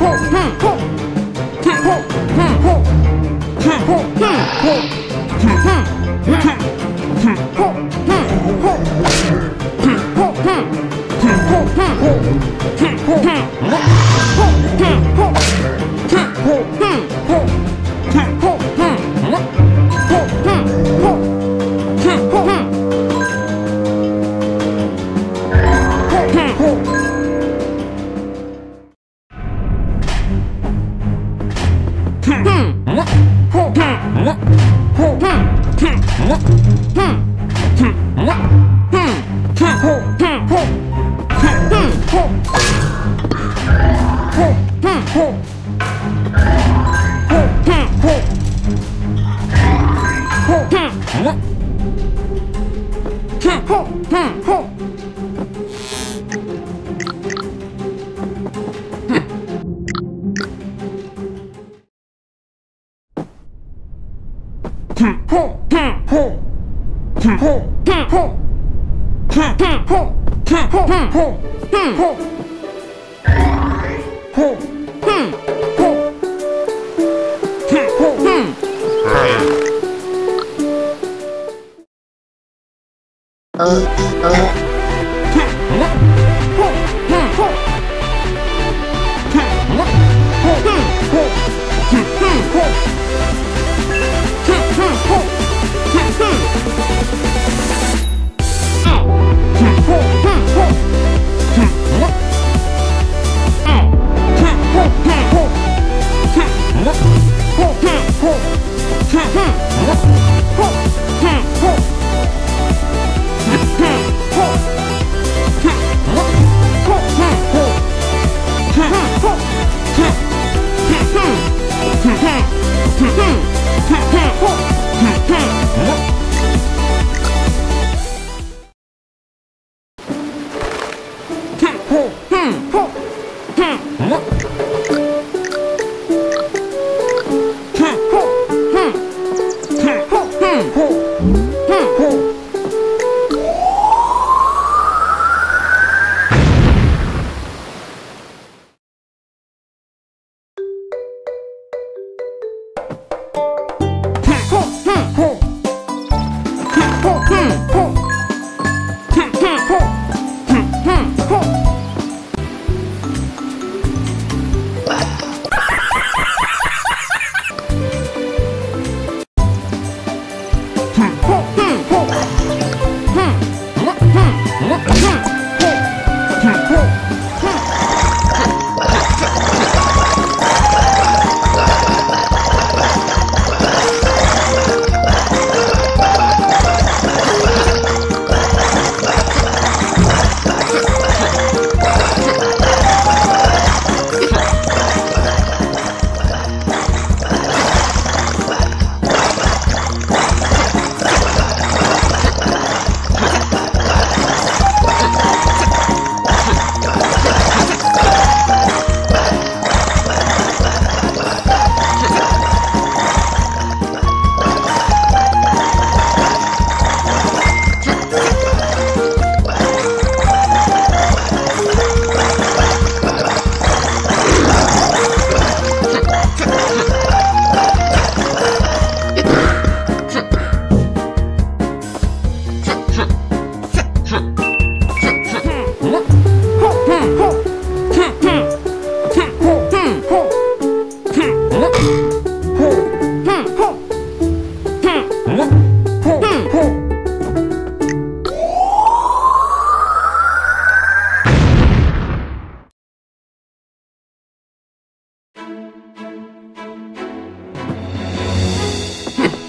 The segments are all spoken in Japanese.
Ho! Huh! Uh, uh.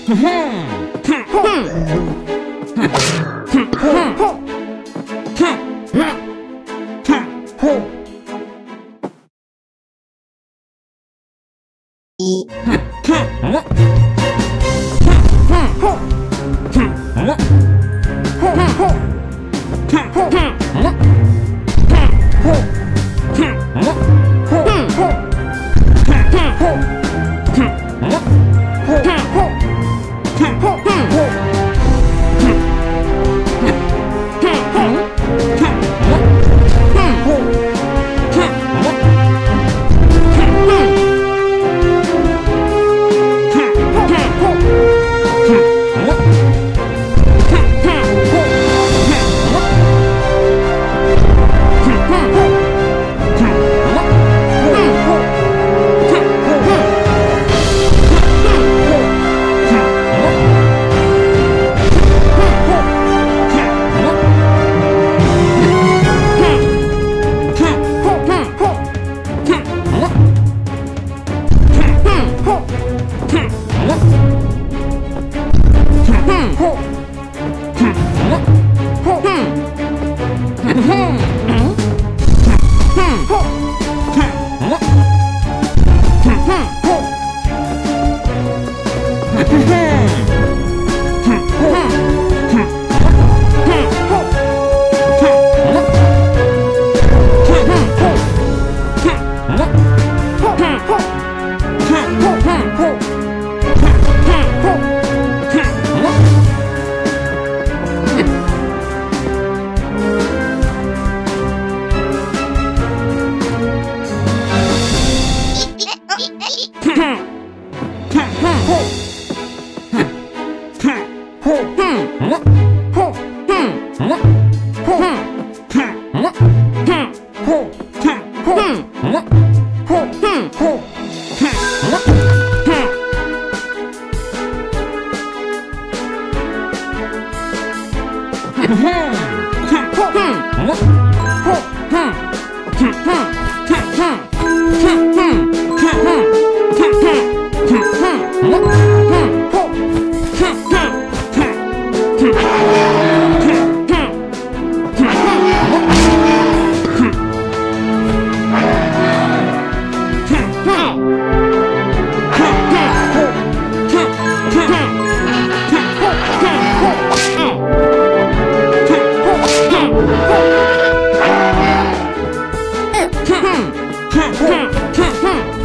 헤헤헤헤헤으으헤헤헤헤헤헤헤헤헤헤헤헤 헤. ha ha ha ha